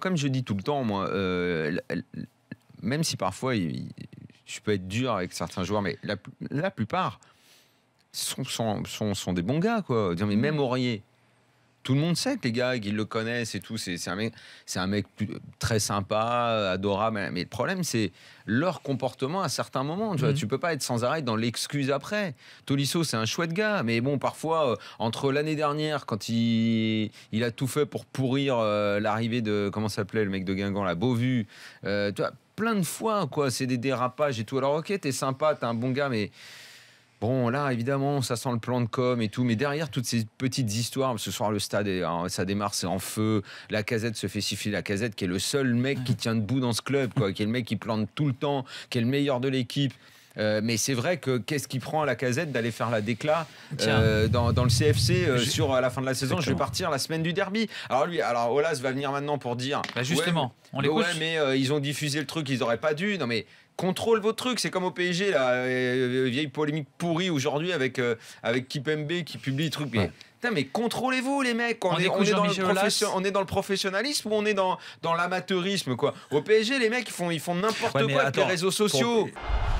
Comme je dis tout le temps, moi, euh, même si parfois il- je peux être dur avec certains joueurs, mais la, la plupart sont, sont, sont, sont des bons gars. Quoi. Mais même Aurier, tout le monde sait que les gars, qu'ils le connaissent et tout, c'est un mec, c'est un mec plus- très sympa, adorable. Mais le problème, c'est leur comportement à certains moments. Tu, vois, Mhm. tu peux pas être sans arrêt dans l'excuse après. Tolisso, c'est un chouette gars, mais bon, parfois, euh, entre l'année dernière, quand il, il a tout fait pour pourrir euh, l'arrivée de, comment s'appelait le mec de Guingamp, la Beauvue, euh, tu vois, plein de fois, quoi, c'est des dérapages et tout. Alors, ok, t'es sympa, t'es un bon gars, mais. Bon, là, évidemment, ça sent le plan de com et tout, mais derrière toutes ces petites histoires, ce soir, le stade, est, hein, ça démarre, c'est en feu. La casette se fait siffler. La casette, qui est le seul mec qui tient debout dans ce club, quoi, qui est le mec qui plante tout le temps, qui est le meilleur de l'équipe. Euh, mais c'est vrai que qu'est-ce qui prend à la casette d'aller faire la Tiens. euh, dans, dans le CFC euh, sur à la fin de la saison Je vais partir la semaine du derby. Alors lui, alors Olas va venir maintenant pour dire. Bah, justement, on ouais, l'écoute. ouais, mais ils ont diffusé le truc, ils auraient pas dû. Non mais contrôle vos trucs, c'est comme au PSG euh, vieille polémique pourrie aujourd'hui avec euh, avec Kipembe qui publie des trucs. Ouais. putain, mais contrôlez-vous les mecs, on, On est, on dans le on est dans le professionnalisme ou on est dans dans l'amateurisme quoi. Au PSG les mecs ils font ils font n'importe Ouais, quoi avec les réseaux sociaux. Pour-